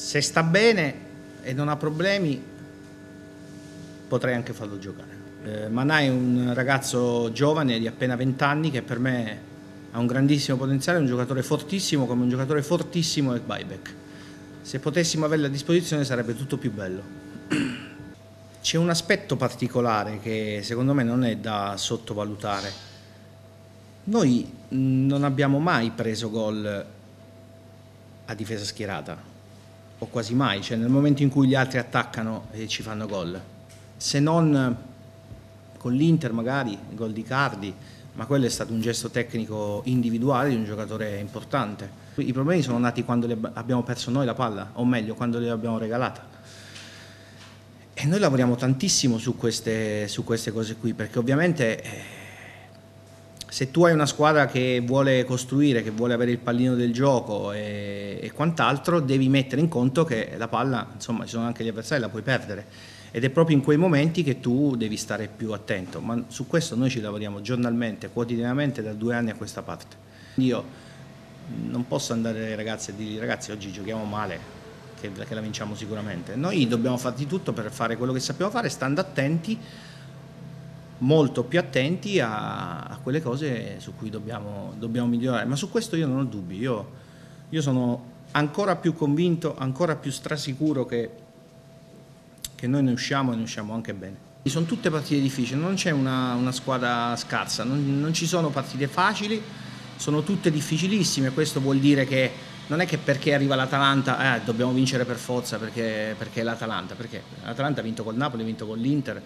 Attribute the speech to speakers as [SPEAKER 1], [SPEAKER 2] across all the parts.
[SPEAKER 1] Se sta bene e non ha problemi, potrei anche farlo giocare. Eh, Manà è un ragazzo giovane di appena 20 anni che per me ha un grandissimo potenziale, è un giocatore fortissimo come un giocatore fortissimo è buyback. Se potessimo averlo a disposizione sarebbe tutto più bello. C'è un aspetto particolare che secondo me non è da sottovalutare. Noi non abbiamo mai preso gol a difesa schierata, o quasi mai, cioè nel momento in cui gli altri attaccano e ci fanno gol. Se non con l'Inter magari, gol di Cardi, ma quello è stato un gesto tecnico individuale di un giocatore importante. I problemi sono nati quando abbiamo perso noi la palla, o meglio, quando l'abbiamo regalata. E noi lavoriamo tantissimo su queste, su queste cose qui, perché ovviamente eh, se tu hai una squadra che vuole costruire, che vuole avere il pallino del gioco e, e quant'altro, devi mettere in conto che la palla, insomma, ci sono anche gli avversari, la puoi perdere ed è proprio in quei momenti che tu devi stare più attento, ma su questo noi ci lavoriamo giornalmente, quotidianamente da due anni a questa parte. Io non posso andare ai ragazzi e dirgli ragazzi oggi giochiamo male, che, che la vinciamo sicuramente. Noi dobbiamo fare di tutto per fare quello che sappiamo fare, stando attenti, molto più attenti a, a quelle cose su cui dobbiamo, dobbiamo, migliorare, ma su questo io non ho dubbi, io, io sono ancora più convinto, ancora più strasicuro che che noi ne usciamo e ne usciamo anche bene. Sono tutte partite difficili, non c'è una, una, squadra scarsa, non, non, ci sono partite facili, sono tutte difficilissime, questo vuol dire che non è che perché arriva l'Atalanta eh, dobbiamo vincere per forza perché, perché è l'Atalanta, perché l'Atalanta ha vinto col Napoli, ha vinto con l'Inter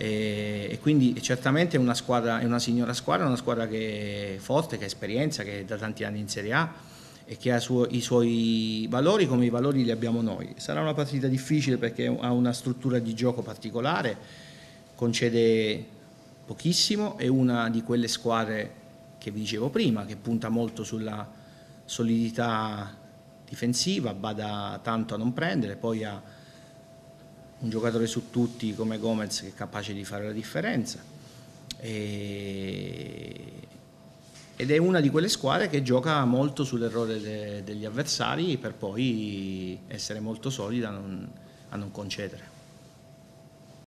[SPEAKER 1] e, e, quindi certamente è una, squadra, è una signora squadra, una squadra che è forte, che ha esperienza, che è da tanti anni in Serie A e che ha suo, i suoi valori come i valori li abbiamo noi. Sarà una partita difficile perché ha una struttura di gioco particolare, concede pochissimo, è una di quelle squadre che vi dicevo prima, che punta molto sulla solidità difensiva, bada tanto a non prendere, poi ha un giocatore su tutti come Gomez che è capace di fare la differenza. E ed è una di quelle squadre che gioca molto sull'errore de degli avversari per poi essere molto solida non, a non concedere.